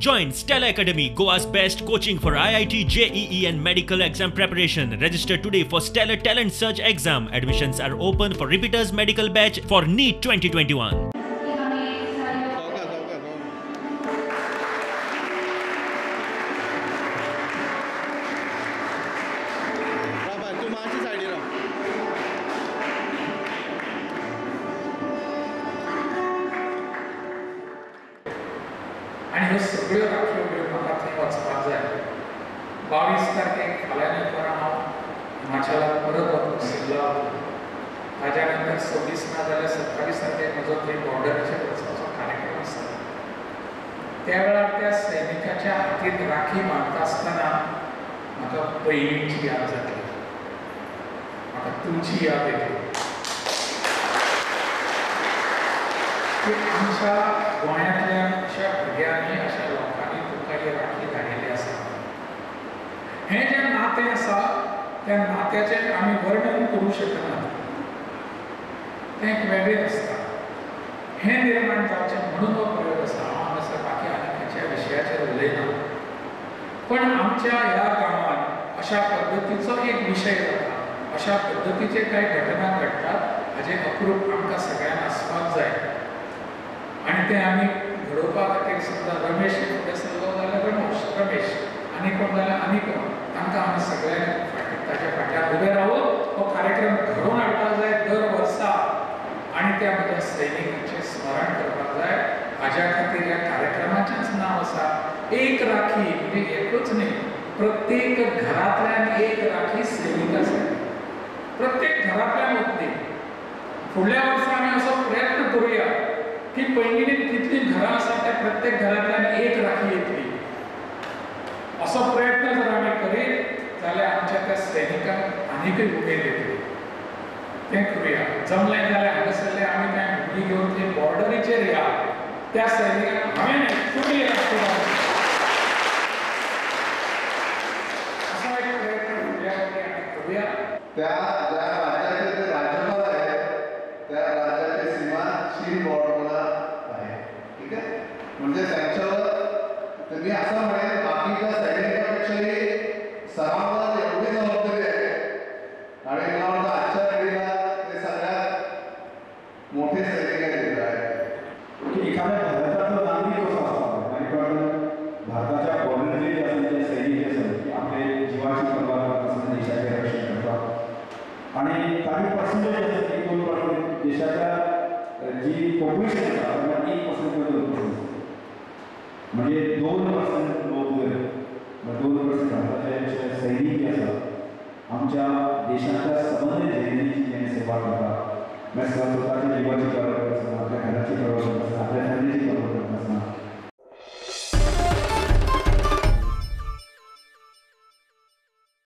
Join Stella Academy, Goa's best coaching for IIT, JEE, and medical exam preparation. Register today for Stellar Talent Search exam. Admissions are open for repeaters medical batch for NEET 2021. आणि ह्यो सगळ्यो राखीव घेवन म्हाका थंय वचपाक जाय बावीस तारखेक फाल्यांनी परत हांव हिमाचलाक परत वतलो ताज्या नंतर सव्वीस ना जाल्यार सत्तावीस तारखेक म्हजो थंय बॉर्डरीचेर वचपाचो कार्यक्रम आसा त्या वेळार त्या सैनिकाच्या हातीन राखी मारता आसतना म्हाका पयलींची याद जातली म्हाका तुमची याद येतली की आमच्या गोंयांतल्या अशा भुरग्यांनी अशा लोकांनी तुमकां राखी धाडिल्ली आसा हें जें नातें आसा त्या नात्याचें आमी वर्णन करूंक शकना तें एक वेगळें आसता हें निर्माण जावचें म्हणून हो प्रयोग आसा हांव हांगासर बाकी आनी खंयच्या विशयाचेर उलयना पण आमच्या ह्या गांवांत अशा पद्दतीचो एक विशय जाता अशा पद्दतीचे कांय घटना घडटात हाजे अप्रूप आमकां सगळ्यांक आसपाक जाय ते आम्ही घडोवपा खातीर समजा रमेश फुडें सरलो जाल्यार रमेश रमेश आनी कोण जाल्यार आनी कोण. तांकां आमी सगळ्यांक ताच्या फाटल्यान उबे रावून हो कार्यक्रम घडोवन हाडपाक जाय दर वर्सा आनी त्या म्हज्या सैनिकांचें स्मरण करपाक जाय. हाज्या खातीर ह्या कार्यक्रमाचेंच नांव आसा एक राखी म्हणजे एकूच न्ही. प्रत्येक घरांतल्यान एक राखी सैनिकासाठी प्रत्येक घरांतल्यान वतली फुडल्या वर्सा आमी असो प्रयत्न करुया. की पैंगिणीत कितली घरां असतात त्या प्रत्येक घरांतल्यान एक राखी येतली असो प्रयत्न जर आमी करीत जाल्यार आमच्या त्या सैनिकांक आनीकय उमेद येतली तें करुया. जमलें जाल्यार हांगासरले आमी कांय मुली घेवन ते बॉर्डरीचेर या त्या सैनिकांक हांवें तुमी असो एक प्रयत्न करुया. त्या ज्या राज्याचे ते राज्यपाल आहेत त्या राज्याची सीमा चीन बॉर्डरला आहे ठीक आहे म्हणजे त्यांच्यावर तर मी असं म्हणेन बाकीच्या सैनिकांपेक्षाही समाजात एवढी जबाबदारी आहे. आणि मला वाटतं आजच्या पिढीला ते सगळ्यात मोठे सैनिक आहेत एखाद्या भारताचा नागरिक कसा असावा आणि पण भारताच्या बॉर्डरचे असेल जे सैनिक असेल आपले जीवाची पर्वा करत देशाचे रक्षण करतात आणि काही पर्सेंटेज असतात एक दोन पर्सेंट देशाच्या जी पॉप्युलेशन असतात त्याला एक पर्सेंटमध्ये दोन पर्सेंट म्हणजे दोन पर्सेंट